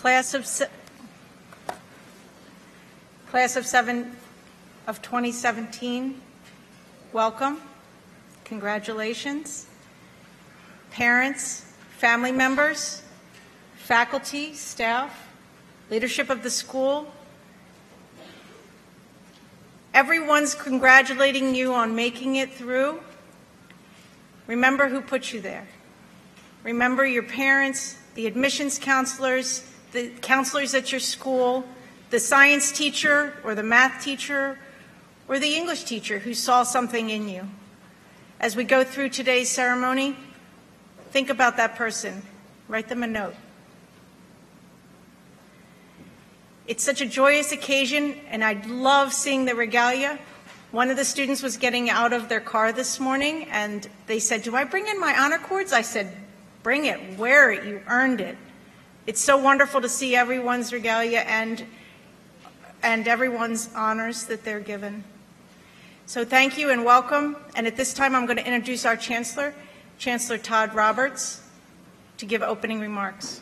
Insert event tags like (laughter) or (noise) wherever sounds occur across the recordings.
Class of, se- Class of 7 of 2017, welcome. Congratulations. Parents, family members, faculty, staff, leadership of the school, everyone's congratulating you on making it through. Remember who put you there. Remember your parents, the admissions counselors, the counselors at your school, the science teacher or the math teacher or the English teacher who saw something in you. As we go through today's ceremony, think about that person. Write them a note. It's such a joyous occasion, and I love seeing the regalia. One of the students was getting out of their car this morning, and they said, Do I bring in my honor cords? I said, Bring it, wear it, you earned it. It's so wonderful to see everyone's regalia and, and everyone's honors that they're given. So thank you and welcome. And at this time, I'm going to introduce our Chancellor, Chancellor Todd Roberts, to give opening remarks.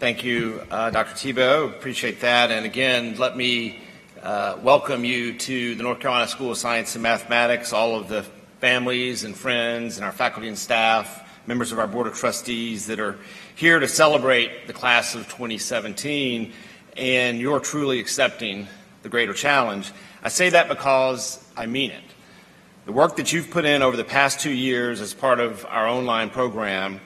Thank you, uh, Dr. Tebow. Appreciate that. And again, let me uh, welcome you to the North Carolina School of Science and Mathematics, all of the families and friends and our faculty and staff, members of our Board of Trustees that are here to celebrate the class of 2017, and you're truly accepting the greater challenge. I say that because I mean it. The work that you've put in over the past two years as part of our online program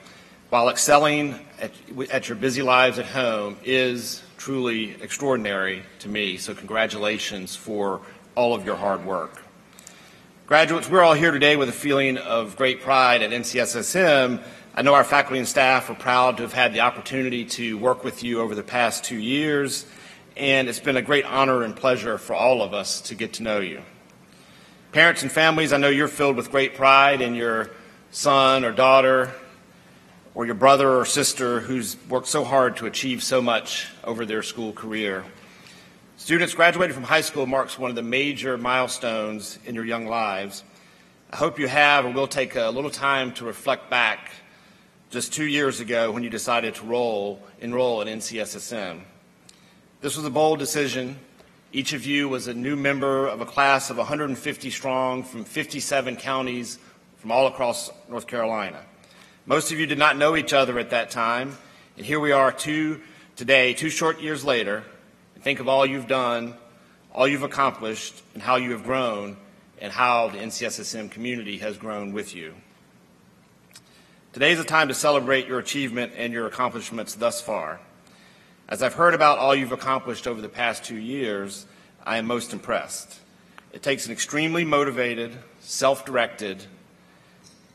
while excelling at, at, your busy lives at home is truly extraordinary to me. So, congratulations for all of your hard work. Graduates, we're all here today with a feeling of great pride at NCSSM. I know our faculty and staff are proud to have had the opportunity to work with you over the past two years, and it's been a great honor and pleasure for all of us to get to know you. Parents and families, I know you're filled with great pride in your son or daughter or your brother or sister who's worked so hard to achieve so much over their school career. Students graduating from high school marks one of the major milestones in your young lives. I hope you have and will take a little time to reflect back just two years ago when you decided to roll, enroll at NCSSM. This was a bold decision. Each of you was a new member of a class of 150 strong from 57 counties from all across North Carolina. Most of you did not know each other at that time, and here we are two today, two short years later, and think of all you've done, all you've accomplished, and how you have grown, and how the NCSSM community has grown with you. Today is a time to celebrate your achievement and your accomplishments thus far. As I've heard about all you've accomplished over the past two years, I am most impressed. It takes an extremely motivated, self directed,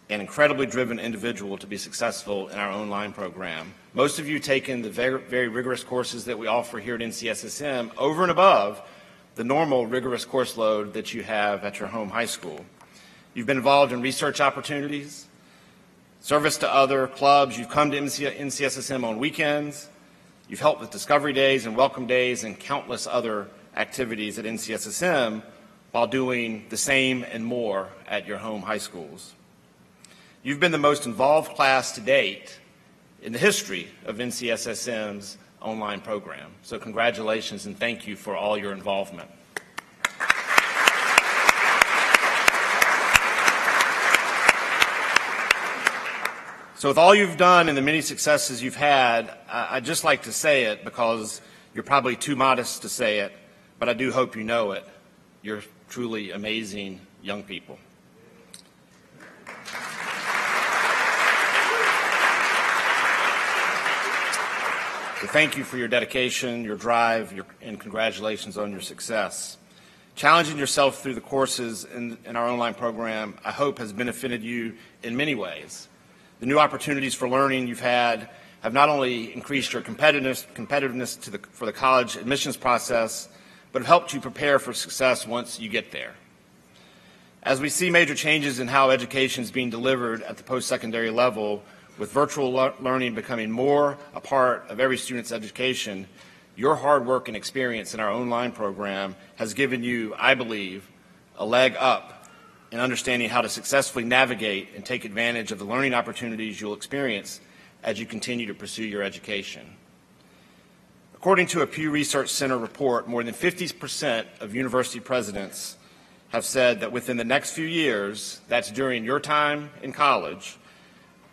an incredibly driven individual to be successful in our online program. Most of you taken the very, very rigorous courses that we offer here at NCSSM over and above the normal rigorous course load that you have at your home high school. You've been involved in research opportunities, service to other clubs. You've come to NCSSM on weekends. You've helped with discovery days and welcome days and countless other activities at NCSSM while doing the same and more at your home high schools. You've been the most involved class to date in the history of NCSSM's online program. So congratulations and thank you for all your involvement. So with all you've done and the many successes you've had, I'd just like to say it because you're probably too modest to say it, but I do hope you know it. You're truly amazing young people. So thank you for your dedication, your drive, your, and congratulations on your success. Challenging yourself through the courses in, in, our online program, I hope, has benefited you in many ways. The new opportunities for learning you've had have not only increased your competitiveness, competitiveness the, for the college admissions process, but have helped you prepare for success once you get there. As we see major changes in how education is being delivered at the post-secondary level, with virtual le learning becoming more a part of every student's education, your hard work and experience in our online program has given you, I believe, a leg up in understanding how to successfully navigate and take advantage of the learning opportunities you'll experience as you continue to pursue your education. According to a Pew Research Center report, more than 50% of university presidents have said that within the next few years, that's during your time in college,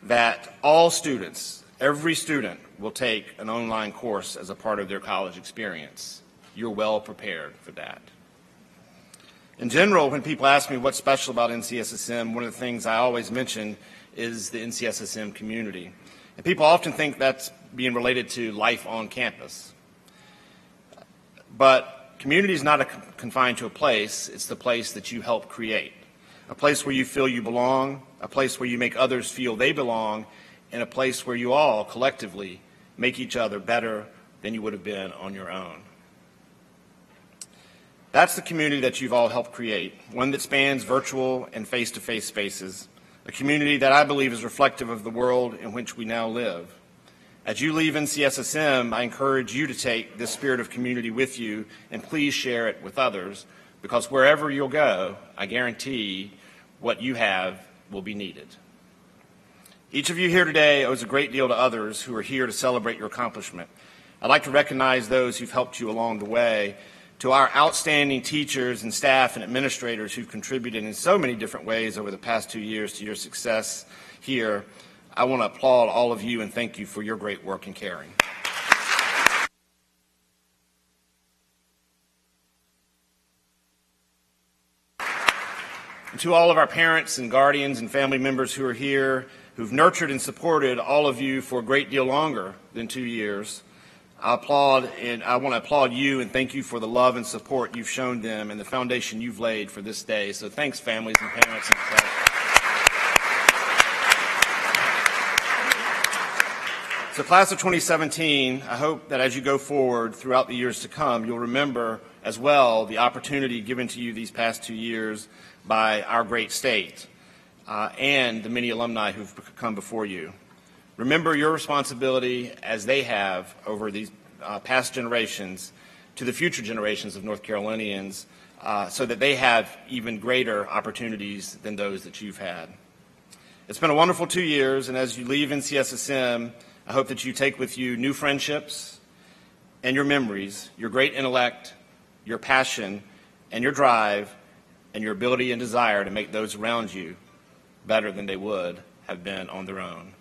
that all students, every student, will take an online course as a part of their college experience. You're well prepared for that. In general, when people ask me what's special about NCSSM, one of the things I always mention is the NCSSM community. And people often think that's being related to life on campus. But community is not a, confined to a place, it's the place that you help create. A place where you feel you belong, a place where you make others feel they belong, and a place where you all collectively make each other better than you would have been on your own. That's the community that you've all helped create, one that spans virtual and face to face spaces, a community that I believe is reflective of the world in which we now live. As you leave NCSSM, I encourage you to take this spirit of community with you and please share it with others because wherever you'll go, I guarantee what you have will be needed. Each of you here today owes a great deal to others who are here to celebrate your accomplishment. I'd like to recognize those who've helped you along the way, to our outstanding teachers and staff and administrators who've contributed in so many different ways over the past two years to your success here. I want to applaud all of you and thank you for your great work and caring. To all of our parents and guardians and family members who are here, who've nurtured and supported all of you for a great deal longer than two years, I applaud and I want to applaud you and thank you for the love and support you've shown them and the foundation you've laid for this day. So thanks, families and parents. And So, class of 2017, I hope that as you go forward throughout the years to come, you'll remember as well the opportunity given to you these past two years by our great state uh, and the many alumni who've come before you. Remember your responsibility as they have over these uh, past generations to the future generations of North Carolinians uh, so that they have even greater opportunities than those that you've had. It's been a wonderful two years, and as you leave NCSSM, I hope that you take with you new friendships and your memories, your great intellect, your passion, and your drive, and your ability and desire to make those around you better than they would have been on their own.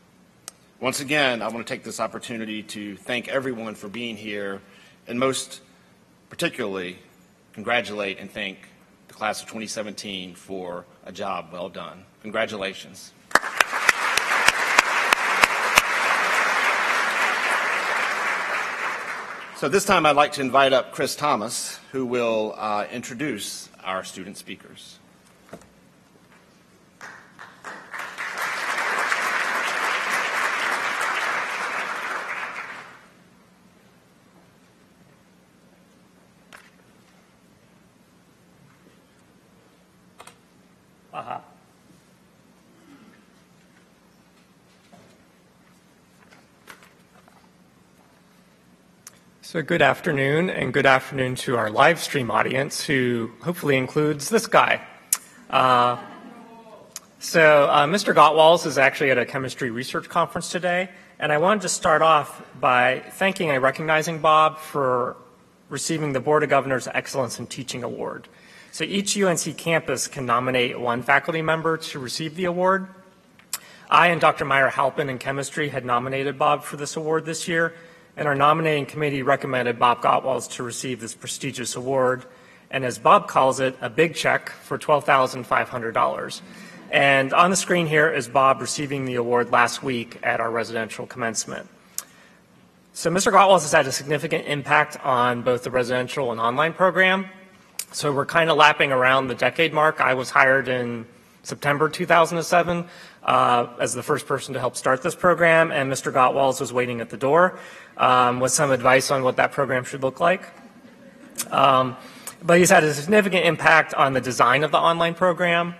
Once again, I want to take this opportunity to thank everyone for being here, and most particularly, congratulate and thank the class of 2017 for a job well done. Congratulations. So this time I'd like to invite up Chris Thomas, who will uh, introduce our student speakers. So, good afternoon, and good afternoon to our live stream audience, who hopefully includes this guy. Uh, so, uh, Mr. Gottwals is actually at a chemistry research conference today, and I wanted to start off by thanking and recognizing Bob for receiving the Board of Governors Excellence in Teaching Award. So, each UNC campus can nominate one faculty member to receive the award. I and Dr. Myra Halpin in chemistry had nominated Bob for this award this year, and our nominating committee recommended Bob Gottwals to receive this prestigious award, and as Bob calls it, a big check for $12,500. And on the screen here is Bob receiving the award last week at our residential commencement. So Mr. Gottwals has had a significant impact on both the residential and online program. So we're kind of lapping around the decade mark. I was hired in September 2007 uh, as the first person to help start this program, and Mr. Gottwals was waiting at the door um, with some advice on what that program should look like. Um, but he's had a significant impact on the design of the online program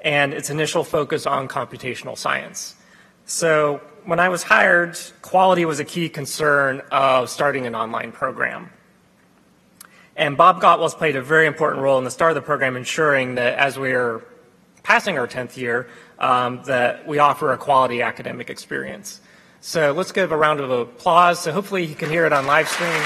and its initial focus on computational science. So when I was hired, quality was a key concern of starting an online program. And Bob Gottwals played a very important role in the start of the program, ensuring that as we are passing our 10th year, um, that we offer a quality academic experience. So let's give a round of applause. So hopefully you can hear it on live stream.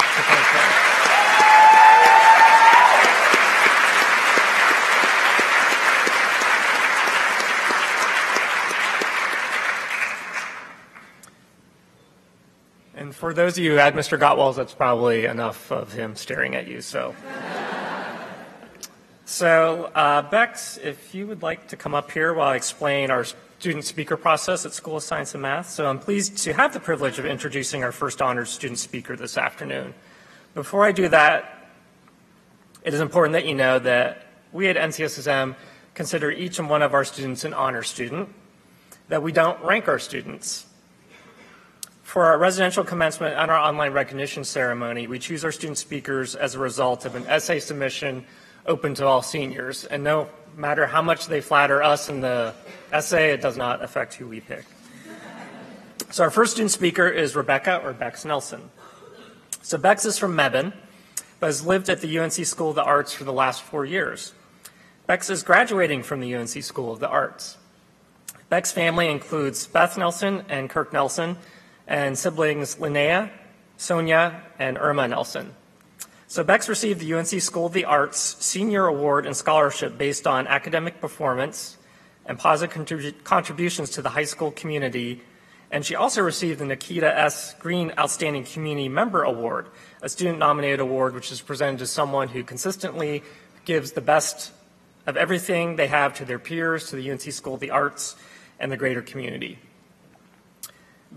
And for those of you who had Mr. Gottwals, that's probably enough of him staring at you. So, so uh, Bex, if you would like to come up here while I explain our student speaker process at School of Science and Math. So I'm pleased to have the privilege of introducing our first honored student speaker this afternoon. Before I do that, it is important that you know that we at NCSSM consider each and one of our students an honor student, that we don't rank our students. For our residential commencement and our online recognition ceremony, we choose our student speakers as a result of an essay submission open to all seniors. And no matter how much they flatter us in the essay, it does not affect who we pick. So our first student speaker is Rebecca or Bex Nelson. So Bex is from Mebane, but has lived at the UNC School of the Arts for the last four years. Bex is graduating from the UNC School of the Arts. Bex's family includes Beth Nelson and Kirk Nelson, and siblings Linnea, Sonia, and Irma Nelson. So Bex received the UNC School of the Arts Senior Award and Scholarship based on academic performance and positive contrib- contributions to the high school community. And she also received the Nikita S. Green Outstanding Community Member Award, a student nominated award which is presented to someone who consistently gives the best of everything they have to their peers, to the UNC School of the Arts, and the greater community.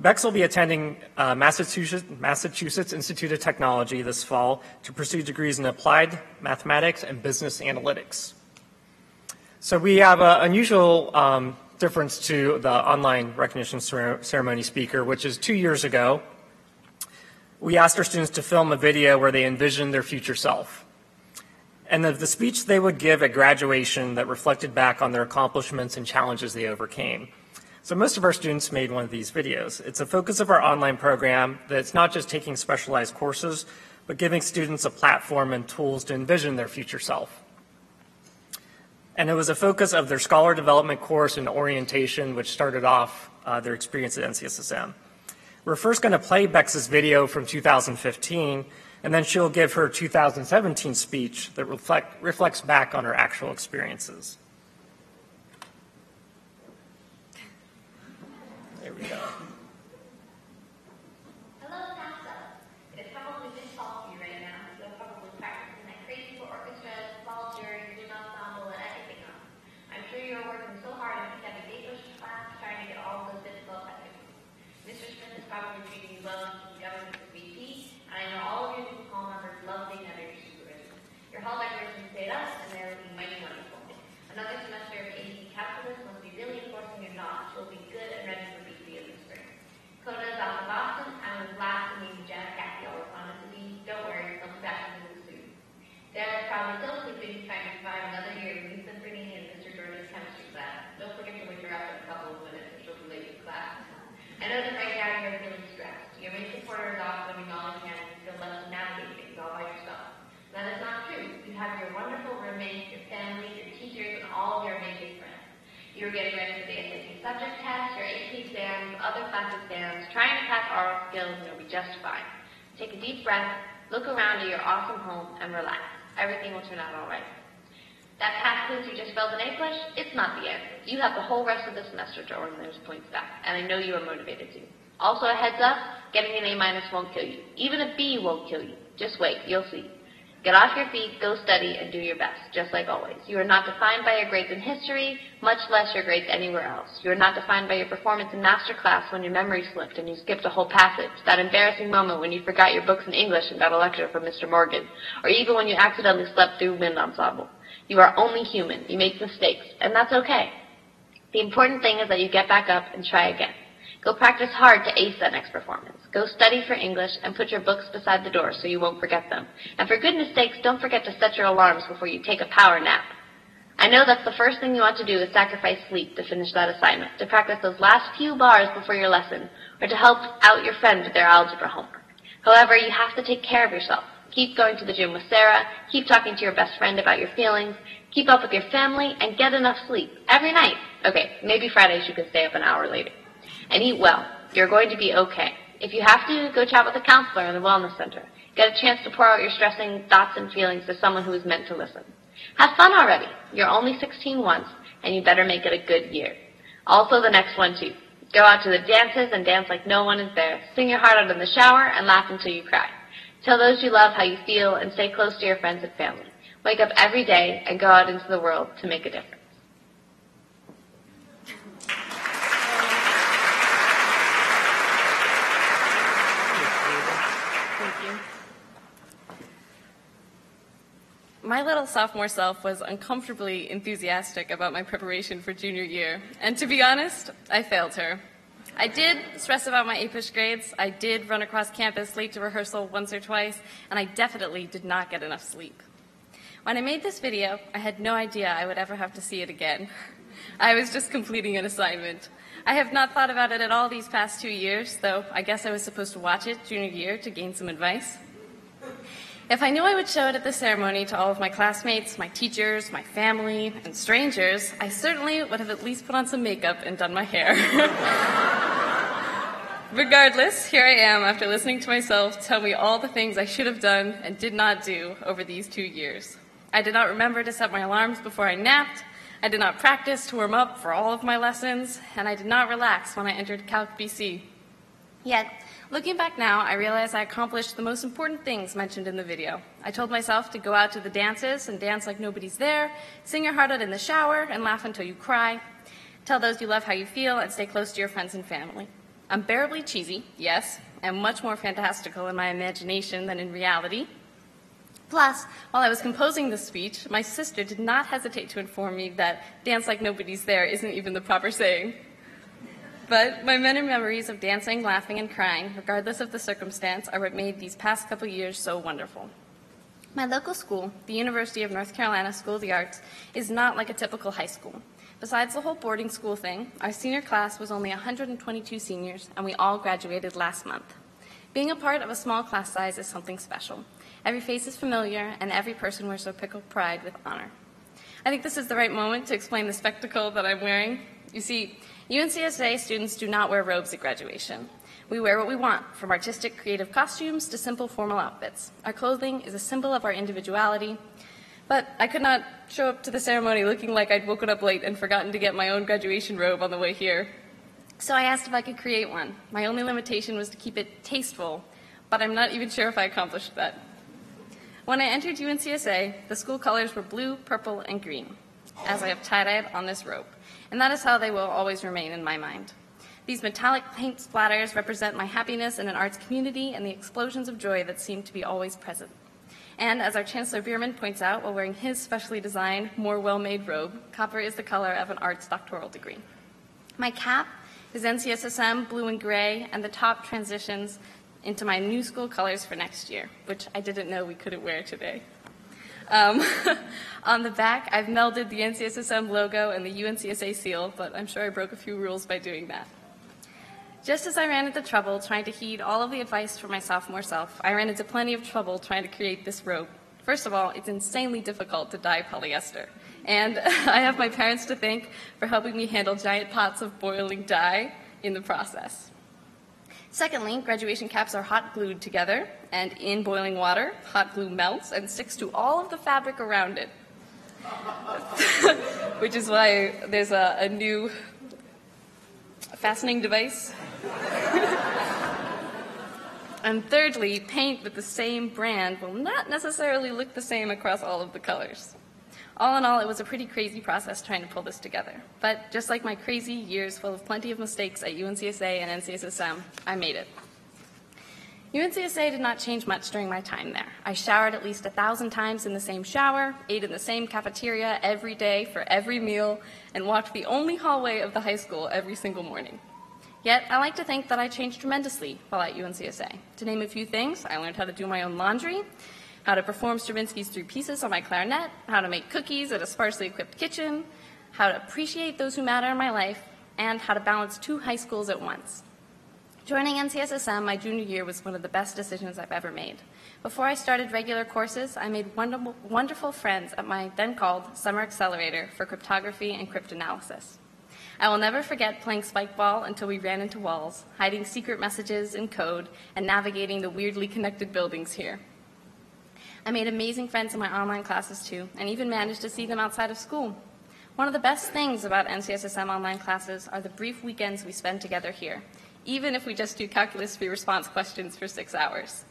Bex will be attending uh, Massachusetts, Massachusetts, Institute of Technology this fall to pursue degrees in applied mathematics and business analytics. So we have an unusual um, difference to the online recognition ceremony speaker, which is two years ago, we asked our students to film a video where they envisioned their future self. And the, the speech they would give at graduation that reflected back on their accomplishments and challenges they overcame. So most of our students made one of these videos. It's a focus of our online program that's not just taking specialized courses, but giving students a platform and tools to envision their future self. And it was a focus of their scholar development course and orientation, which started off uh, their experience at NCSSM. We're first going to play Bex's video from 2015, and then she'll give her 2017 speech that reflect, reflects back on her actual experiences. We go. You're getting ready for the SAT subject test, your AP exams, other class exams, trying to pass aural skills, you'll be just fine. Take a deep breath, look around at your awesome home, and relax. Everything will turn out all right. That past quiz you just failed an A plus, it's not the end. You have the whole rest of the semester to earn those points back, and I know you are motivated to. Also, a heads up, getting an A minus won't kill you. Even a B won't kill you. Just wait, you'll see. Get off your feet, go study, and do your best, just like always. You are not defined by your grades in history, much less your grades anywhere else. You are not defined by your performance in master class when your memory slipped and you skipped a whole passage, that embarrassing moment when you forgot your books in English and got a lecture from Mr. Morgan, or even when you accidentally slept through wind ensemble. You are only human. You make mistakes, and that's okay. The important thing is that you get back up and try again. Go practice hard to ace that next performance. Go study for English and put your books beside the door so you won't forget them. And for goodness sakes, don't forget to set your alarms before you take a power nap. I know that's the first thing you want to do is sacrifice sleep to finish that assignment, to practice those last few bars before your lesson, or to help out your friend with their algebra homework. However, you have to take care of yourself. Keep going to the gym with Sarah. Keep talking to your best friend about your feelings. Keep up with your family and get enough sleep every night. Okay, maybe Fridays you can stay up an hour later. And eat well. You're going to be okay. If you have to, go chat with a counselor in the wellness center. Get a chance to pour out your stressing thoughts and feelings to someone who is meant to listen. Have fun already. You're only 16 once, and you better make it a good year. Also the next one too. Go out to the dances and dance like no one is there. Sing your heart out in the shower and laugh until you cry. Tell those you love how you feel and stay close to your friends and family. Wake up every day and go out into the world to make a difference. Thank you. My little sophomore self was uncomfortably enthusiastic about my preparation for junior year, and to be honest, I failed her. I did stress about my APUSH grades, I did run across campus late to rehearsal once or twice, and I definitely did not get enough sleep. When I made this video, I had no idea I would ever have to see it again. (laughs) I was just completing an assignment. I have not thought about it at all these past two years, though I guess I was supposed to watch it junior year to gain some advice. If I knew I would show it at the ceremony to all of my classmates, my teachers, my family, and strangers, I certainly would have at least put on some makeup and done my hair. (laughs) Regardless, here I am after listening to myself tell me all the things I should have done and did not do over these two years. I did not remember to set my alarms before I napped. I did not practice to warm up for all of my lessons, and I did not relax when I entered Calc BC. Yet, looking back now, I realize I accomplished the most important things mentioned in the video. I told myself to go out to the dances and dance like nobody's there, sing your heart out in the shower, and laugh until you cry. Tell those you love how you feel, and stay close to your friends and family. Unbearably cheesy, yes, and much more fantastical in my imagination than in reality. Plus, while I was composing this speech, my sister did not hesitate to inform me that dance like nobody's there isn't even the proper saying. But my many memories of dancing, laughing, and crying, regardless of the circumstance, are what made these past couple years so wonderful. My local school, the University of North Carolina School of the Arts, is not like a typical high school. Besides the whole boarding school thing, our senior class was only 122 seniors, and we all graduated last month. Being a part of a small class size is something special. Every face is familiar, and every person wears their pickle pride with honor. I think this is the right moment to explain the spectacle that I'm wearing. You see, UNCSA students do not wear robes at graduation. We wear what we want, from artistic creative costumes to simple formal outfits. Our clothing is a symbol of our individuality, but I could not show up to the ceremony looking like I'd woken up late and forgotten to get my own graduation robe on the way here. So I asked if I could create one. My only limitation was to keep it tasteful, but I'm not even sure if I accomplished that. When I entered UNCSA, the school colors were blue, purple, and green, as I have tie-dyed on this robe, and that is how they will always remain in my mind. These metallic paint splatters represent my happiness in an arts community and the explosions of joy that seem to be always present. And as our Chancellor Bierman points out while wearing his specially designed, more well-made robe, copper is the color of an arts doctoral degree. My cap is NCSSM blue and gray, and the top transitions into my new school colors for next year, which I didn't know we couldn't wear today. Um, (laughs) on the back, I've melded the NCSSM logo and the UNCSA seal, but I'm sure I broke a few rules by doing that. Just as I ran into trouble trying to heed all of the advice from my sophomore self, I ran into plenty of trouble trying to create this robe. First of all, it's insanely difficult to dye polyester. And (laughs) I have my parents to thank for helping me handle giant pots of boiling dye in the process. Secondly, graduation caps are hot glued together, and in boiling water, hot glue melts and sticks to all of the fabric around it. (laughs) Which is why there's a, a new fastening device. (laughs) and thirdly, paint with the same brand will not necessarily look the same across all of the colors. All in all, it was a pretty crazy process trying to pull this together. But just like my crazy years full of plenty of mistakes at UNCSA and NCSSM, I made it. UNCSA did not change much during my time there. I showered at least a thousand times in the same shower, ate in the same cafeteria every day for every meal, and walked the only hallway of the high school every single morning. Yet, I like to think that I changed tremendously while at UNCSA. To name a few things, I learned how to do my own laundry, how to perform Stravinsky's Three Pieces on my clarinet, how to make cookies at a sparsely equipped kitchen, how to appreciate those who matter in my life, and how to balance two high schools at once. Joining NCSSM my junior year was one of the best decisions I've ever made. Before I started regular courses, I made wonderful, friends at my then called Summer Accelerator for cryptography and cryptanalysis. I will never forget playing spike ball until we ran into walls, hiding secret messages in code, and navigating the weirdly connected buildings here. I made amazing friends in my online classes too, and even managed to see them outside of school. One of the best things about NCSSM online classes are the brief weekends we spend together here, even if we just do calculus free response questions for six hours.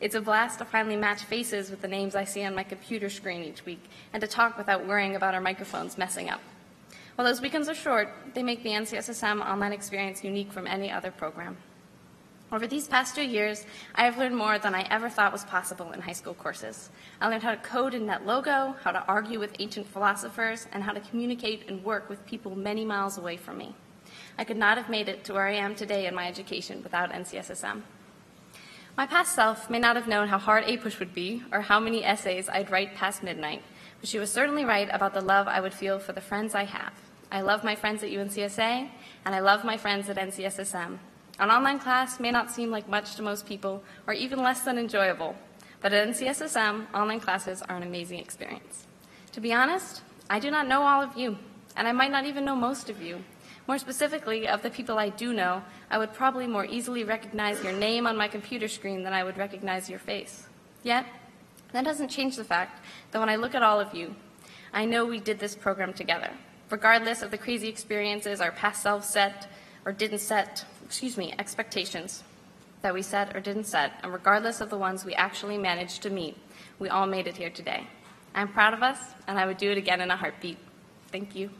It's a blast to finally match faces with the names I see on my computer screen each week and to talk without worrying about our microphones messing up. While those weekends are short, they make the NCSSM online experience unique from any other program. Over these past two years, I have learned more than I ever thought was possible in high school courses. I learned how to code in NetLogo, how to argue with ancient philosophers, and how to communicate and work with people many miles away from me. I could not have made it to where I am today in my education without NCSSM. My past self may not have known how hard a push would be or how many essays I'd write past midnight, but she was certainly right about the love I would feel for the friends I have. I love my friends at UNCSA, and I love my friends at NCSSM. An online class may not seem like much to most people or even less than enjoyable, but at NCSSM, online classes are an amazing experience. To be honest, I do not know all of you, and I might not even know most of you. More specifically, of the people I do know, I would probably more easily recognize your name on my computer screen than I would recognize your face. Yet, that doesn't change the fact that when I look at all of you, I know we did this program together. Regardless of the crazy experiences our past selves set or didn't set, excuse me, expectations that we set or didn't set, and regardless of the ones we actually managed to meet, we all made it here today. I'm proud of us, and I would do it again in a heartbeat. Thank you.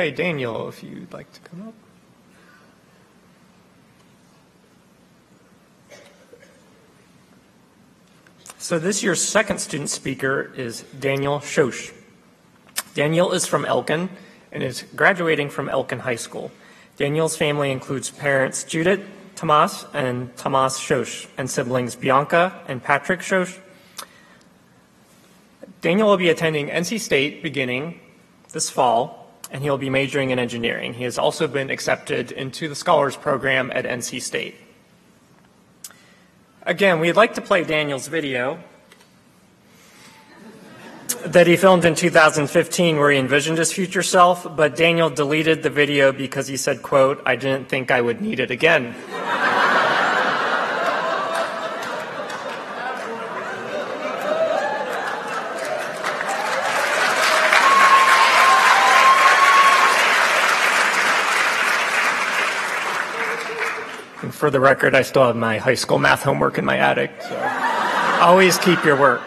Okay, Daniel, if you'd like to come up. So this year's second student speaker is Daniel Shosh. Daniel is from Elkin and is graduating from Elkin High School. Daniel's family includes parents Judith Tomas and Tomas Shosh and siblings Bianca and Patrick Shosh. Daniel will be attending NC State beginning this fall, and he'll be majoring in engineering. He has also been accepted into the Scholars Program at NC State. Again, we'd like to play Daniel's video that he filmed in 2015 where he envisioned his future self, but Daniel deleted the video because he said, quote, I didn't think I would need it again. For the record, I still have my high school math homework in my attic, so always keep your work.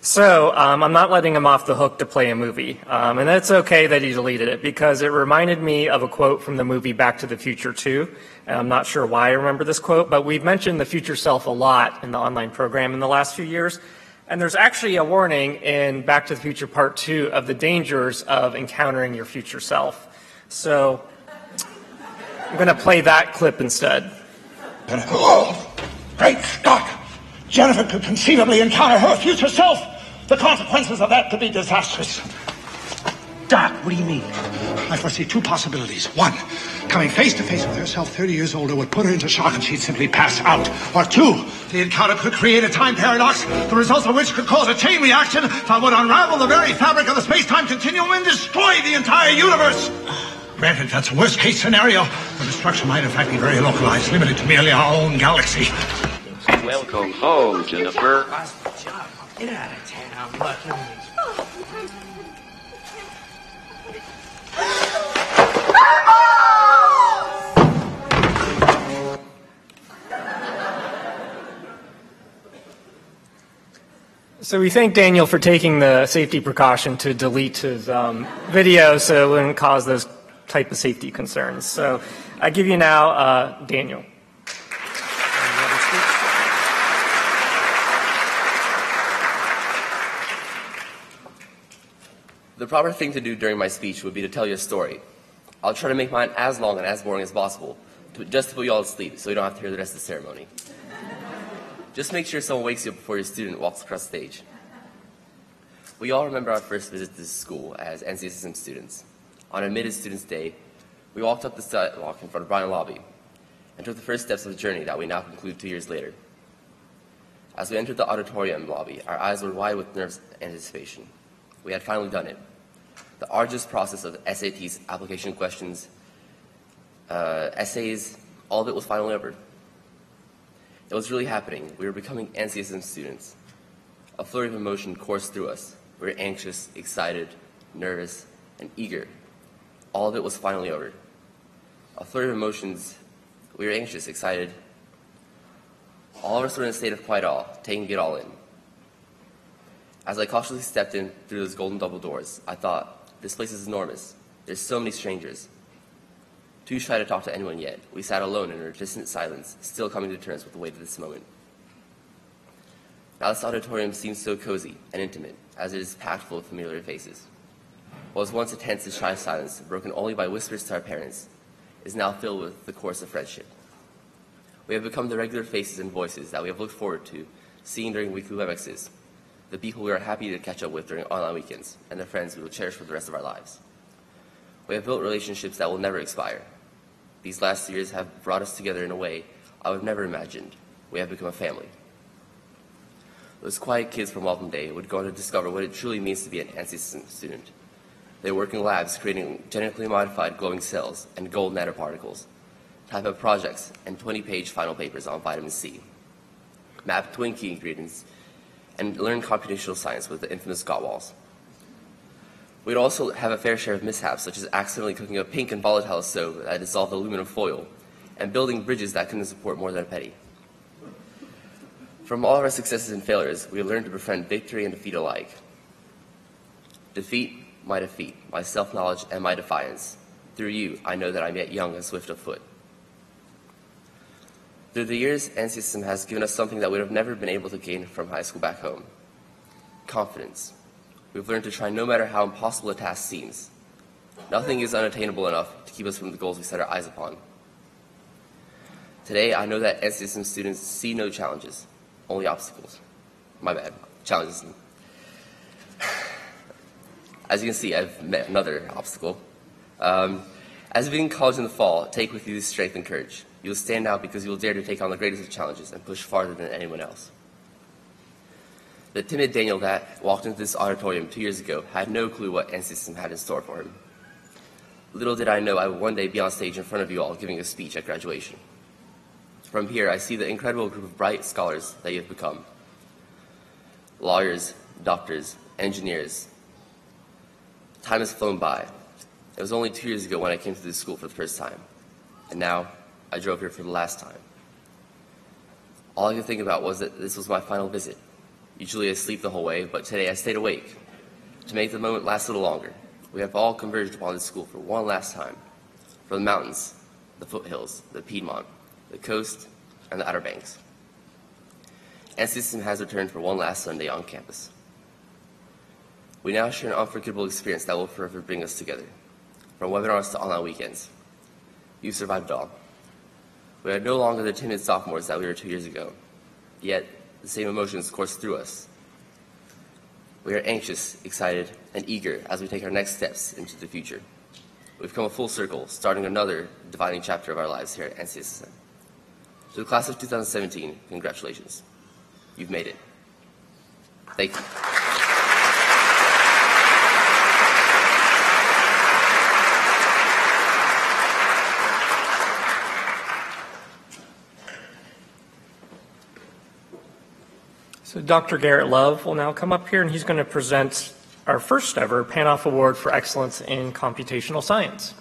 So um, I'm not letting him off the hook to play a movie, um, and that's okay that he deleted it because it reminded me of a quote from the movie Back to the Future 2. And I'm not sure why I remember this quote, but we've mentioned the future self a lot in the online program in the last few years. And there's actually a warning in Back to the Future Part 2 of the dangers of encountering your future self. So I'm going to play that clip instead. Oh, great Scott! Jennifer could conceivably encounter her future self. The consequences of that could be disastrous. Doc, what do you mean? I foresee two possibilities. One, coming face to face with herself 30 years older would put her into shock and she'd simply pass out. Or two, the encounter could create a time paradox, the results of which could cause a chain reaction that would unravel the very fabric of the space-time continuum and destroy the entire universe. Granted, that's a worst-case scenario. The destruction might in fact be very localized, limited to merely our own galaxy. Welcome home, Jennifer. Get out of town. Look, So we thank Daniel for taking the safety precaution to delete his um, video so it wouldn't cause those type of safety concerns. So I give you now uh, Daniel. The proper thing to do during my speech would be to tell you a story. I'll try to make mine as long and as boring as possible, to, just to put you all to sleep so you don't have to hear the rest of the ceremony. just make sure someone wakes you up before your student walks across the stage. We all remember our first visit to school as NCSSM students. On Admitted Students Day, we walked up the sidewalk in front of Bryan Lobby and took the first steps of the journey that we now conclude two years later. As we entered the auditorium lobby, our eyes were wide with nervous anticipation. We had finally done it. The arduous process of SATs, application questions, uh, essays, all of it was finally over. It was really happening. We were becoming NCSSM students. A flurry of emotion coursed through us. We were anxious, excited, nervous, and eager. All of it was finally over. A flurry of emotions. We were anxious, excited. All of us were in a state of quiet awe, taking it all in. As I cautiously stepped in through those golden double doors, I thought, this place is enormous. There's so many strangers. Too shy to talk to anyone yet, we sat alone in our distant silence, still coming to terms with the weight of this moment. Now this auditorium seems so cozy and intimate, as it is packed full of familiar faces. What was once a tense and shy silence, broken only by whispers to our parents, is now filled with the chorus of friendship. We have become the regular faces and voices that we have looked forward to seeing during weekly WebExes, the people we are happy to catch up with during online weekends, and the friends we will cherish for the rest of our lives. We have built relationships that will never expire. These last years have brought us together in a way I would have never imagined. We have become a family. Those quiet kids from Welcome Day would go on to discover what it truly means to be an ANSI student. They work in labs creating genetically modified glowing cells and gold nanoparticles, type of projects, and 20-page final papers on vitamin C, map twin key ingredients and learn computational science with the infamous Gottwals. We'd also have a fair share of mishaps, such as accidentally cooking a pink and volatile soap that dissolved aluminum foil, and building bridges that couldn't support more than a penny. From all of our successes and failures, we learned to befriend victory and defeat alike. Defeat, my defeat, my self-knowledge, and my defiance. Through you, I know that I'm yet young and swift of foot. Through the years, NCSSM has given us something that we would have never been able to gain from high school back home. Confidence. We've learned to try no matter how impossible a task seems. Nothing is unattainable enough to keep us from the goals we set our eyes upon. Today, I know that NCSSM students see no challenges, only obstacles. My bad, challenges. As you can see, I've met another obstacle. Um, as you begin college in the fall, take with you strength and courage. You will stand out because you will dare to take on the greatest of challenges and push farther than anyone else. The timid Daniel that walked into this auditorium two years ago had no clue what NCSSM had in store for him. Little did I know I would one day be on stage in front of you all giving a speech at graduation. From here, I see the incredible group of bright scholars that you have become. Lawyers, doctors, engineers. Time has flown by. It was only two years ago when I came to this school for the first time. And now, I drove here for the last time. All I could think about was that this was my final visit. Usually I sleep the whole way, but today I stayed awake to make the moment last a little longer. We have all converged upon this school for one last time. For the mountains, the foothills, the Piedmont, the coast, and the Outer Banks—and system has returned for one last Sunday on campus. We now share an unforgettable experience that will forever bring us together, from webinars to online weekends. You survived it all. We are no longer the timid sophomores that we were two years ago, yet the same emotions course through us. We are anxious, excited, and eager as we take our next steps into the future. We've come a full circle, starting another defining chapter of our lives here at NCSSM. To the class of 2017, congratulations. You've made it. Thank you. So Dr. Garrett Love will now come up here and he's going to present our first ever Panoff Award for Excellence in Computational Science.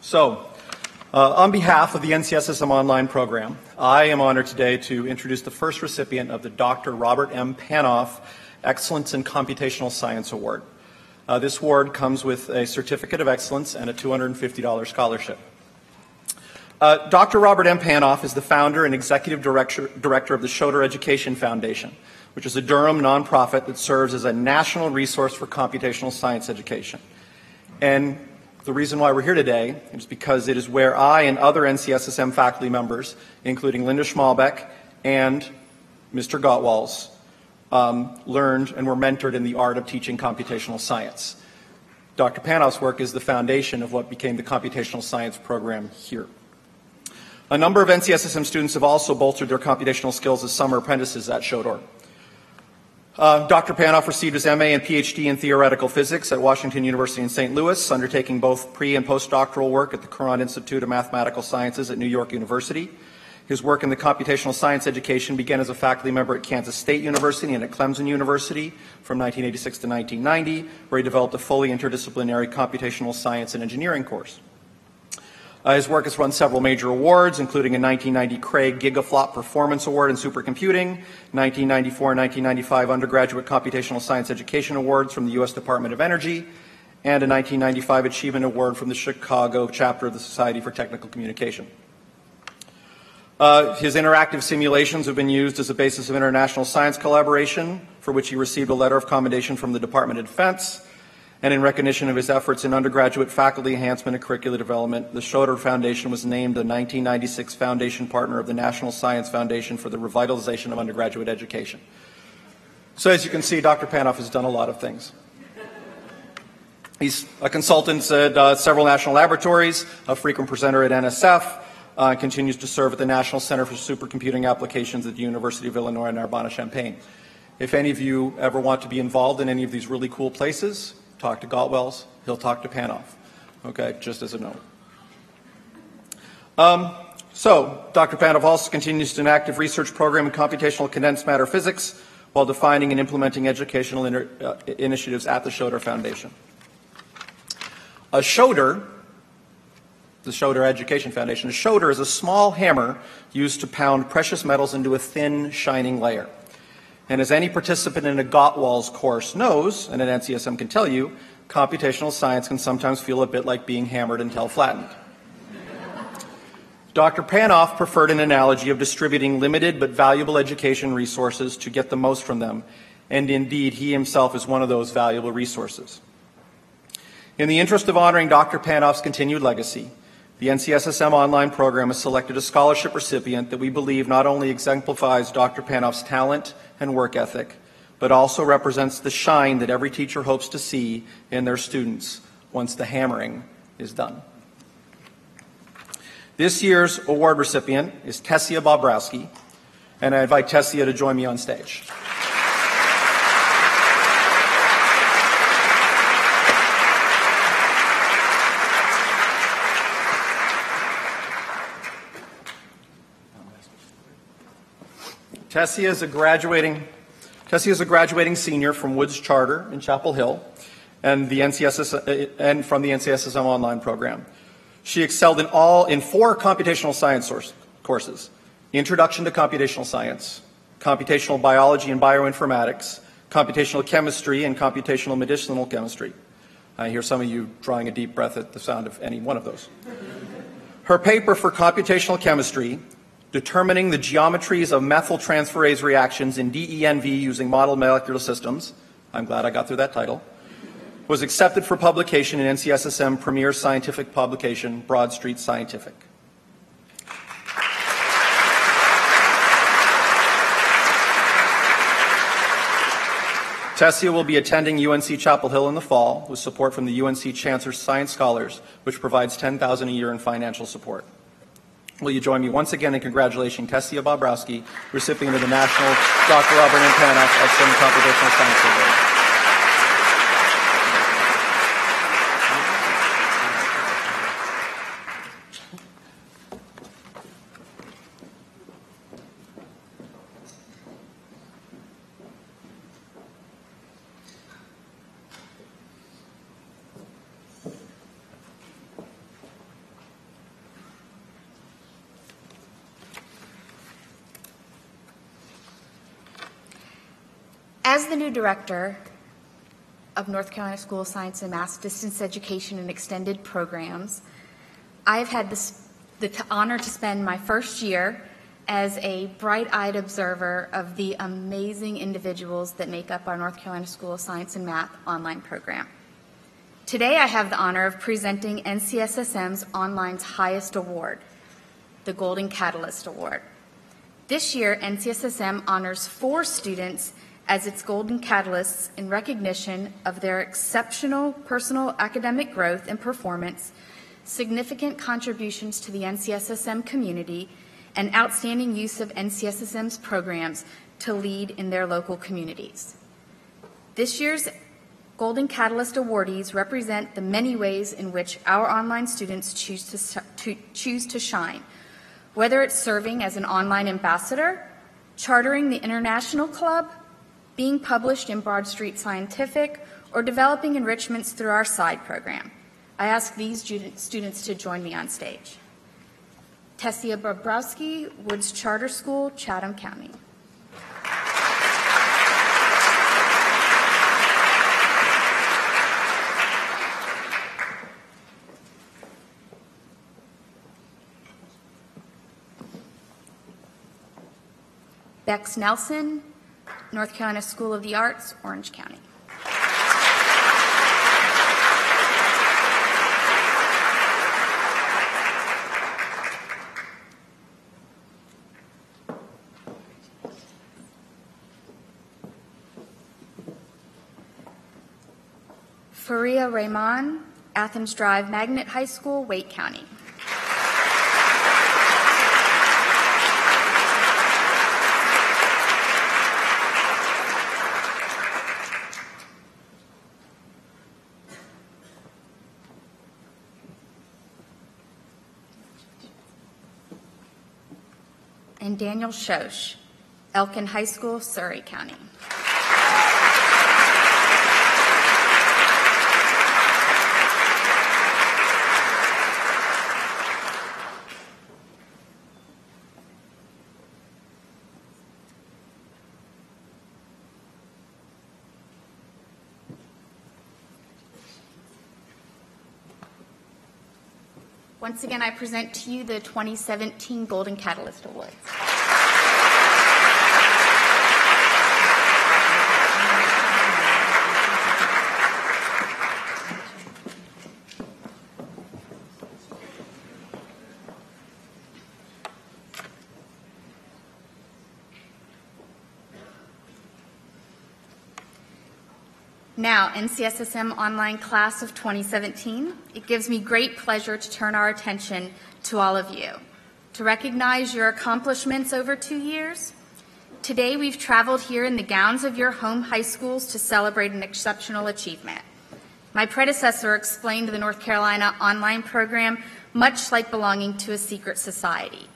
So, uh, on behalf of the NCSSM Online program, I am honored today to introduce the first recipient of the Dr. Robert M. Panoff Excellence in Computational Science Award. Uh, this award comes with a certificate of excellence and a $250 scholarship. Uh, Dr. Robert M. Panoff is the founder and executive director, director of the Shodor Education Foundation, which is a Durham nonprofit that serves as a national resource for computational science education. And the reason why we're here today is because it is where I and other NCSSM faculty members, including Linda Schmalbeck and Mr. Gottwals, um, learned and were mentored in the art of teaching computational science. Dr. Panoff's work is the foundation of what became the computational science program here. A number of NCSSM students have also bolstered their computational skills as summer apprentices at Shodor. Uh, Dr. Panoff received his MA and PhD in theoretical physics at Washington University in St. Louis, undertaking both pre and postdoctoral work at the Courant Institute of Mathematical Sciences at New York University. His work in the computational science education began as a faculty member at Kansas State University and at Clemson University from 1986 to 1990, where he developed a fully interdisciplinary computational science and engineering course. Uh, his work has won several major awards, including a 1990 Cray Gigaflop Performance Award in Supercomputing, 1994 and 1995 Undergraduate Computational Science Education Awards from the U.S. Department of Energy, and a 1995 Achievement Award from the Chicago chapter of the Society for Technical Communication. Uh, his interactive simulations have been used as a basis of international science collaboration, for which he received a letter of commendation from the Department of Defense and in recognition of his efforts in undergraduate faculty enhancement and curricular development, the Shodor Foundation was named the 1996 Foundation Partner of the National Science Foundation for the Revitalization of Undergraduate Education. So as you can see, Dr. Panoff has done a lot of things. He's a consultant at uh, several national laboratories, a frequent presenter at NSF, uh, continues to serve at the National Center for Supercomputing Applications at the University of Illinois in Urbana-Champaign. If any of you ever want to be involved in any of these really cool places, talk to Gottwals, he'll talk to Panoff. Okay, just as a note. Um, so, Dr. Panoff also continues an active research program in computational condensed matter physics while defining and implementing educational inter, uh, initiatives at the Shodor Foundation. A Shodor, the Shodor Education Foundation, a Shodor is a small hammer used to pound precious metals into a thin, shining layer. And as any participant in a Gottwals course knows, and an NCSSM can tell you, computational science can sometimes feel a bit like being hammered until flattened. Dr. Panoff preferred an analogy of distributing limited but valuable education resources to get the most from them, and indeed, he himself is one of those valuable resources. In the interest of honoring Dr. Panoff's continued legacy, the NCSSM online program has selected a scholarship recipient that we believe not only exemplifies Dr. Panoff's talent and work ethic, but also represents the shine that every teacher hopes to see in their students once the hammering is done. This year's award recipient is Tessia Bobrowski, and I invite Tessia to join me on stage. Tessie is a graduating Tessie is a graduating senior from Woods Charter in Chapel Hill and the NCSS uh, and from the NCSSM online program. She excelled in all in four computational science source, courses: Introduction to Computational Science, Computational Biology and Bioinformatics, Computational Chemistry, and Computational Medicinal Chemistry. I hear some of you drawing a deep breath at the sound of any one of those. Her paper for computational chemistry determining the geometries of methyltransferase reactions in DENV using model molecular systems, I'm glad I got through that title, was accepted for publication in NCSSM premier scientific publication, Broad Street Scientific. Tessia will be attending UNC Chapel Hill in the fall with support from the UNC Chancellor Science Scholars, which provides 10000 a year in financial support. Will you join me once again in congratulating Tessia Bobrowski, recipient of the National Dr. Robert M. Panoff Computational Science Award. As the new director of North Carolina School of Science and Math Distance Education and Extended Programs, I have had this the honor to spend my first year as a bright-eyed observer of the amazing individuals that make up our North Carolina School of Science and Math online program. Today, I have the honor of presenting NCSSM's online's highest award, the Golden Catalyst Award. This year, NCSSM honors four students as its Golden Catalysts in recognition of their exceptional personal academic growth and performance, significant contributions to the NCSSM community, and outstanding use of NCSSM's programs to lead in their local communities. This year's Golden Catalyst awardees represent the many ways in which our online students choose to, to, choose to shine, whether it's serving as an online ambassador, chartering the International Club, being published in Broad Street Scientific, or developing enrichments through our SIDE program. I ask these students to join me on stage. Tessia Bobrowski, Woods Charter School, Chatham County. Bex Nelson, North Carolina School of the Arts, Orange County. Faria Rahman, Athens Drive Magnet High School, Wake County. And Daniel Shosh, Elkin High School, Surry County. Once again, I present to you the 2017 Golden Catalyst Awards. Now, NCSSM Online Class of 2017, it gives me great pleasure to turn our attention to all of you. To recognize your accomplishments over two years, today we've traveled here in the gowns of your home high schools to celebrate an exceptional achievement. My predecessor explained the North Carolina online program much like belonging to a secret society.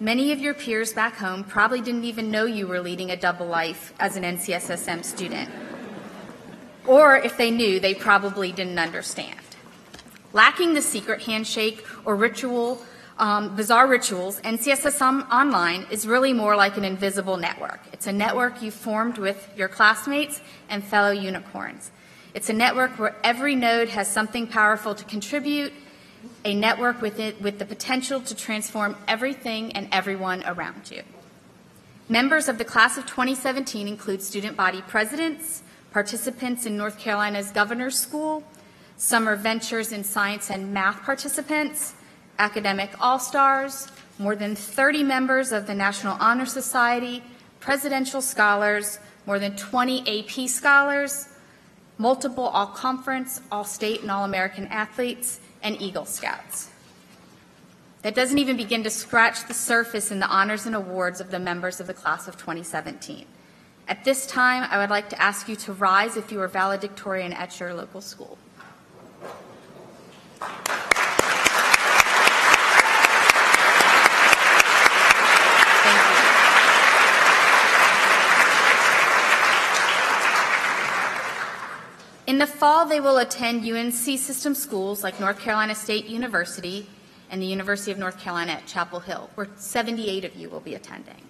Many of your peers back home probably didn't even know you were leading a double life as an NCSSM student. Or if they knew, they probably didn't understand. Lacking the secret handshake or ritual, um, bizarre rituals, NCSSM Online is really more like an invisible network. It's a network you formed with your classmates and fellow unicorns. It's a network where every node has something powerful to contribute, a network with, it, with the potential to transform everything and everyone around you. Members of the class of 2017 include student body presidents, participants in North Carolina's Governor's School, Summer Ventures in Science and Math participants, academic all-stars, more than 30 members of the National Honor Society, presidential scholars, more than 20 AP scholars, multiple all-conference, all-state, and all-American athletes, and Eagle Scouts. That doesn't even begin to scratch the surface in the honors and awards of the members of the class of 2017. At this time, I would like to ask you to rise if you are valedictorian at your local school. In the fall, they will attend UNC system schools like North Carolina State University and the University of North Carolina at Chapel Hill, where 78 of you will be attending.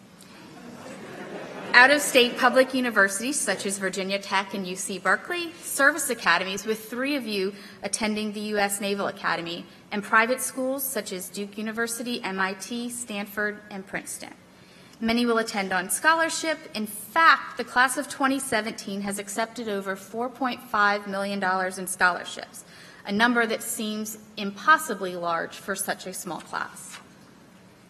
Out-of-state public universities such as Virginia Tech and UC Berkeley, service academies with three of you attending the U.S. Naval Academy, and private schools such as Duke University, MIT, Stanford, and Princeton. Many will attend on scholarship. In fact, the class of 2017 has accepted over $4.5 million in scholarships, a number that seems impossibly large for such a small class.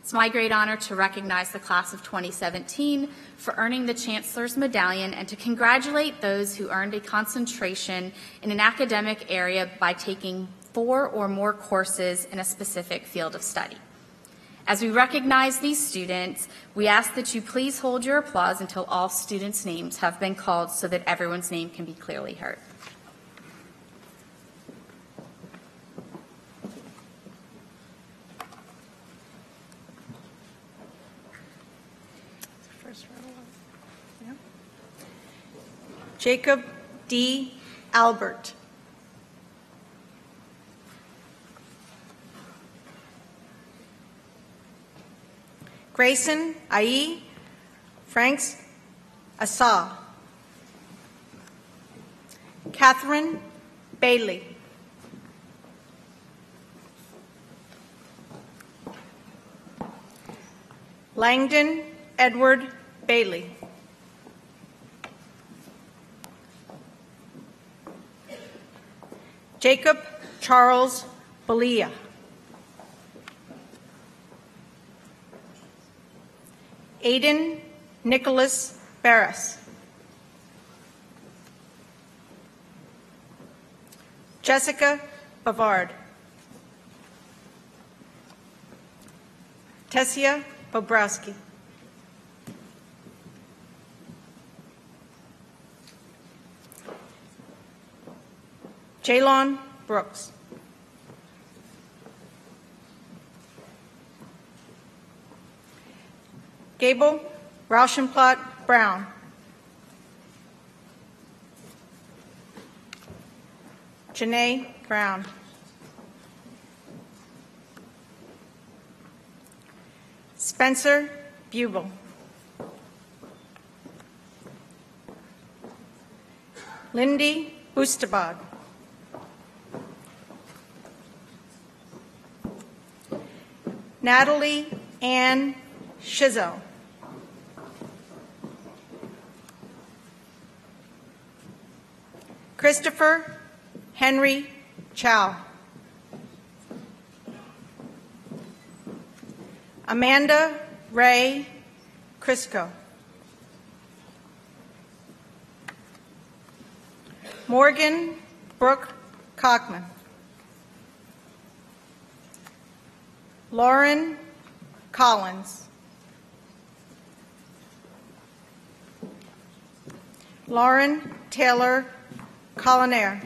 It's my great honor to recognize the class of 2017 for earning the Chancellor's Medallion and to congratulate those who earned a concentration in an academic area by taking four or more courses in a specific field of study. As we recognize these students, we ask that you please hold your applause until all students' names have been called so that everyone's name can be clearly heard. Jacob D. Albert. Grayson Ai Franks Asa. Catherine Bailey. Langdon Edward Bailey. Jacob Charles Belia. Aiden Nicholas Barris. Jessica Bavard. Tessia Bobrowski. Jalon Brooks. Gable Rauschenplatt Brown. Janae Brown. Spencer Bubel. Lindy Bustabad. Natalie Ann Shizzo. Christopher Henry Chow. Amanda Ray Crisco. Morgan Brooke Cockman. Lauren Collins. Lauren Taylor Collinaire.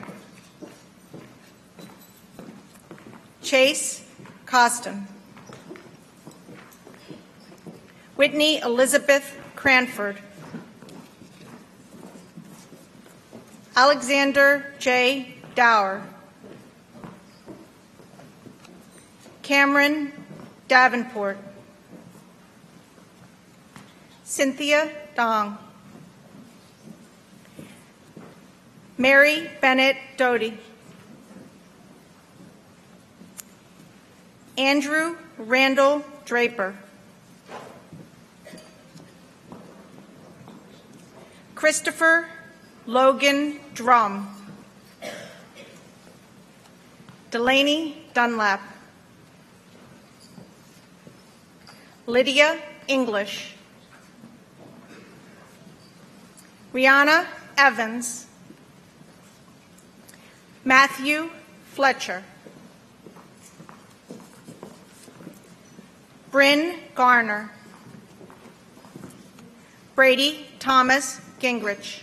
Chase Costin. Whitney Elizabeth Cranford. Alexander J. Dower. Cameron Davenport. Cynthia Dong. Mary Bennett Doty. Andrew Randall Draper. Christopher Logan Drum. Delaney Dunlap. Lydia English. Rihanna Evans. Matthew Fletcher. Bryn Garner. Brady Thomas Gingrich.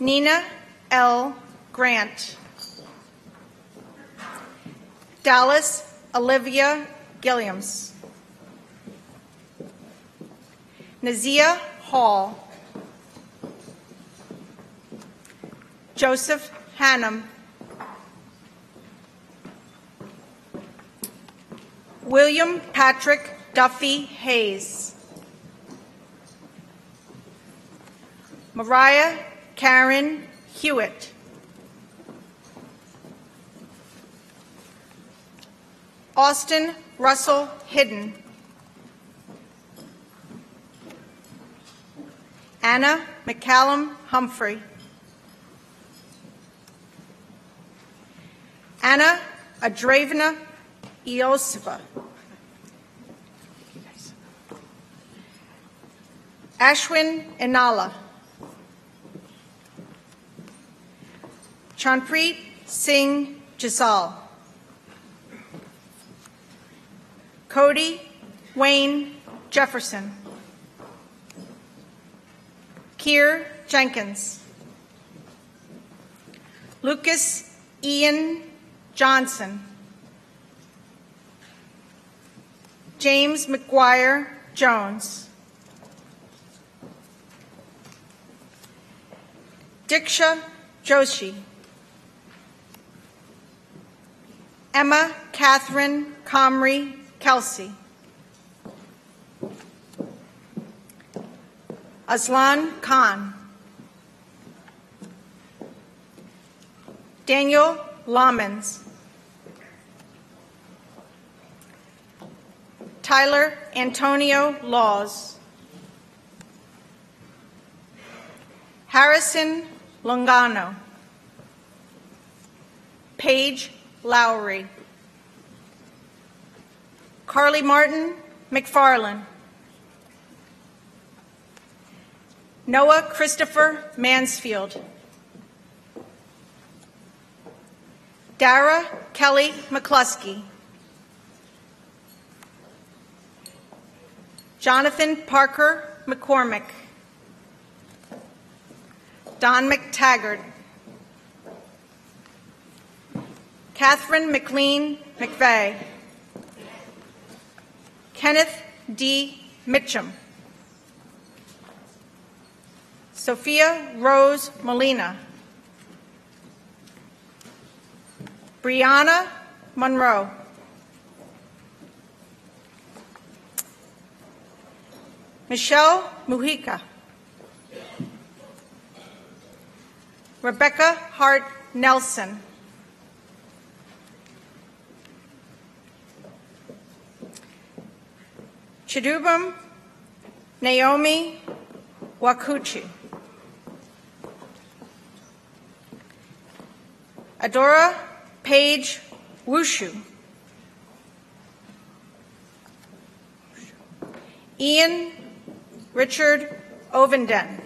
Nina L. Grant. Dallas Olivia Gilliams. Nazia Hall. Joseph Hannum. William Patrick Duffy Hayes. Mariah Karen Hewitt. Austin Russell Hidden. Anna McCallum Humphrey. Anna Adravna Iosifova. Ashwin Inala. Chanpreet Singh Jasal. Cody Wayne Jefferson. Kier Jenkins. Lucas Ian Johnson. James McGuire Jones. Diksha Joshi. Emma Catherine Comrie Kelsey. Aslan Khan. Daniel Lamans. Tyler Antonio Laws. Harrison Longano. Paige Lowry. Carly Martin McFarland. Noah Christopher Mansfield. Dara Kelly McCluskey. Jonathan Parker McCormick. Don McTaggart. Catherine McLean McVeigh. Kenneth D. Mitchum. Sophia Rose Molina. Brianna Monroe. Michelle Mujica. Rebecca Hart Nelson. Chidubam Naomi Wakuchi. Adora Page Wushu. Ian Richard Ovenden.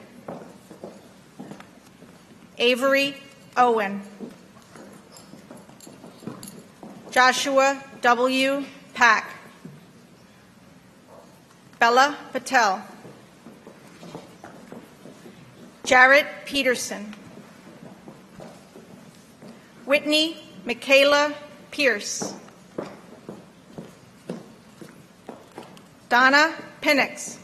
Avery Owen. Joshua W. Pack. Bella Patel. Jarrett Peterson. Whitney Michaela Pierce. Donna Penix.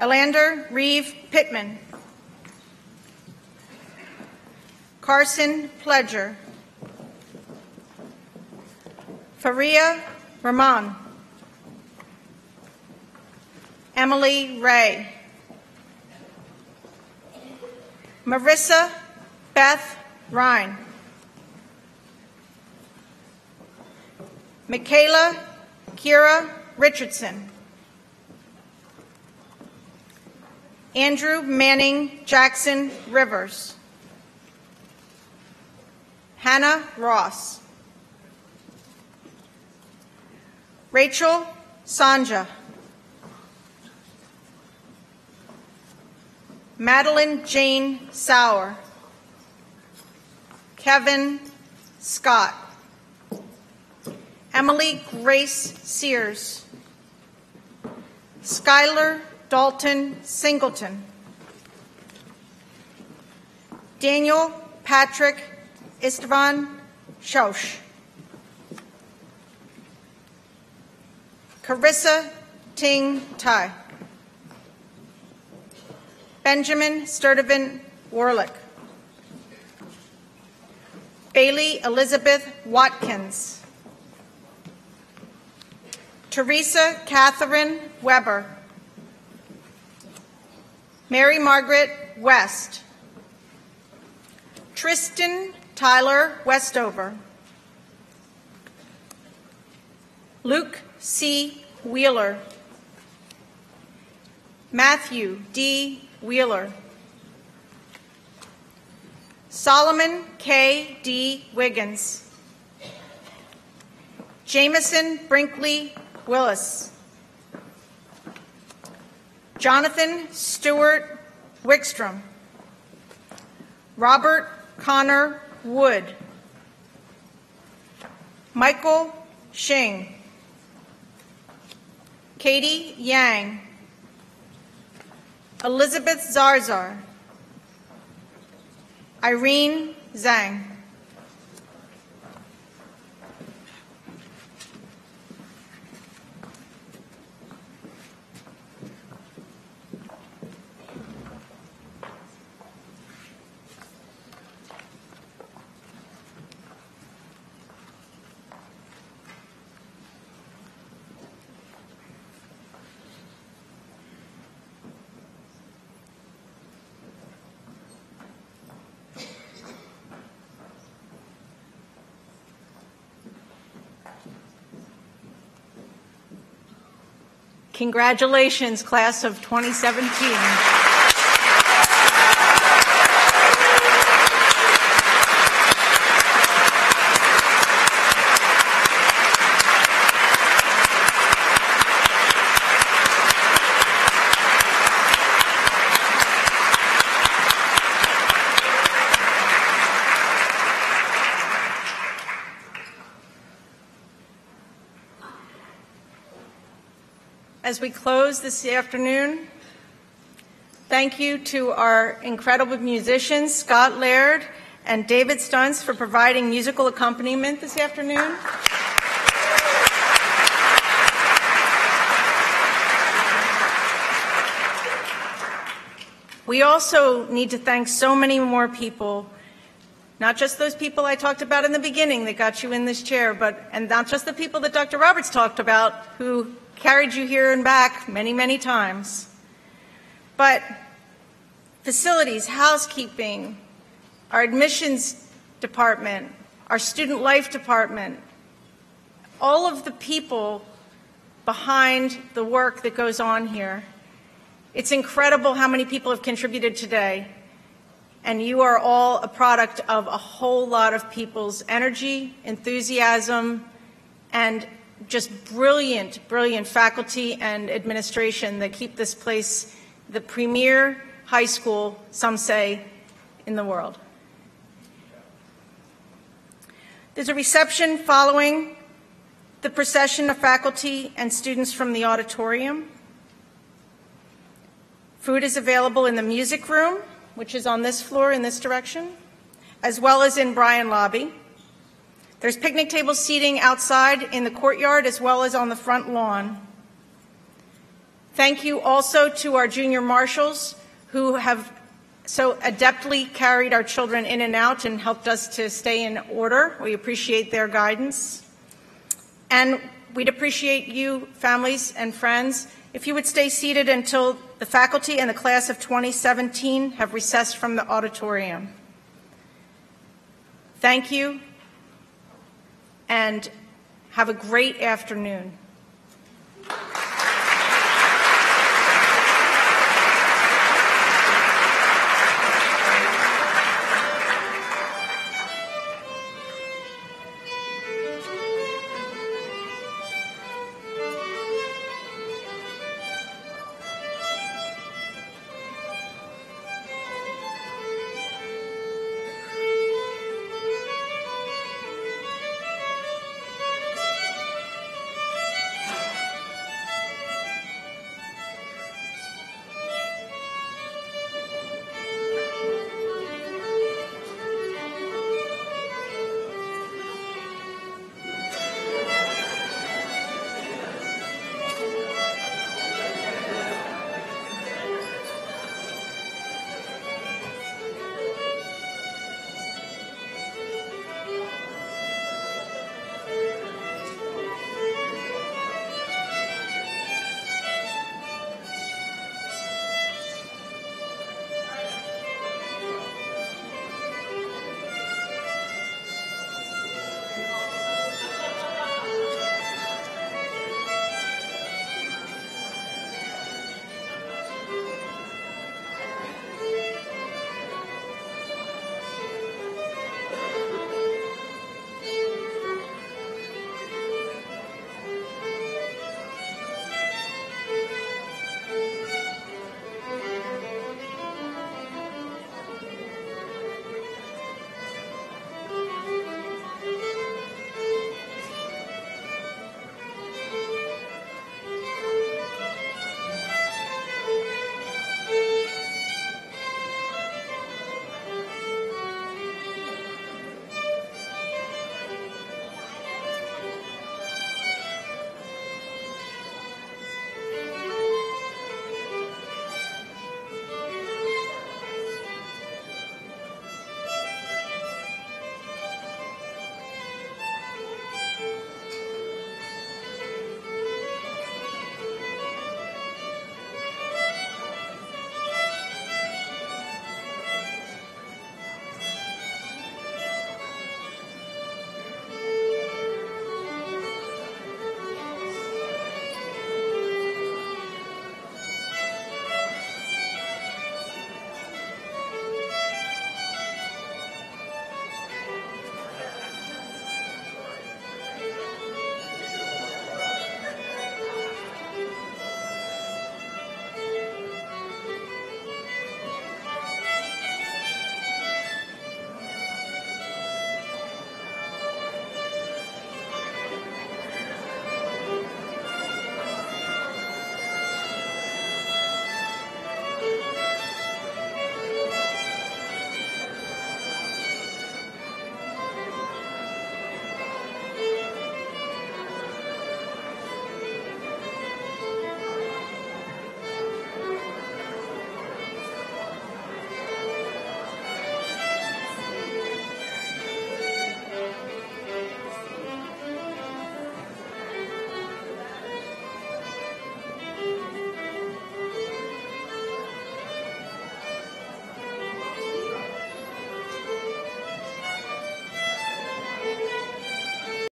Elander Reeve Pittman. Carson Pledger. Faria Rahman. Emily Ray. Marissa Beth Ryan. Michaela Kira Richardson. Andrew Manning Jackson Rivers. Hannah Ross. Rachel Sanja. Madeline Jane Sauer. Kevin Scott. Emily Grace Sears. Skylar Dalton Singleton. Daniel Patrick Istvan Shosh. Carissa Ting Tai. Benjamin Sturdivant Warlick. Bailey Elizabeth Watkins. Teresa Catherine Weber. Mary Margaret West. Tristan Tyler Westover. Luke C. Wheeler. Matthew D. Wheeler. Solomon K. D. Wiggins. Jameson Brinkley Willis. Jonathan Stewart Wickstrom. Robert Connor Wood. Michael Shing. Katie Yang. Elizabeth Zarzar. Irene Zhang. Congratulations, class of 2017. As we close this afternoon, thank you to our incredible musicians, Scott Laird and David Stunts, for providing musical accompaniment this afternoon. We also need to thank so many more people, not just those people I talked about in the beginning that got you in this chair, but and not just the people that Dr. Roberts talked about who carried you here and back many, many times. But facilities, housekeeping, our admissions department, our student life department, all of the people behind the work that goes on here. It's incredible how many people have contributed today. And you are all a product of a whole lot of people's energy, enthusiasm, and just brilliant, brilliant faculty and administration that keep this place the premier high school, some say, in the world. There's a reception following the procession of faculty and students from the auditorium. Food is available in the music room, which is on this floor in this direction, as well as in Bryan Lobby. There's picnic table seating outside in the courtyard as well as on the front lawn. Thank you also to our junior marshals who have so adeptly carried our children in and out and helped us to stay in order. We appreciate their guidance. And we'd appreciate you, families and friends, if you would stay seated until the faculty and the class of 2017 have recessed from the auditorium. Thank you and have a great afternoon.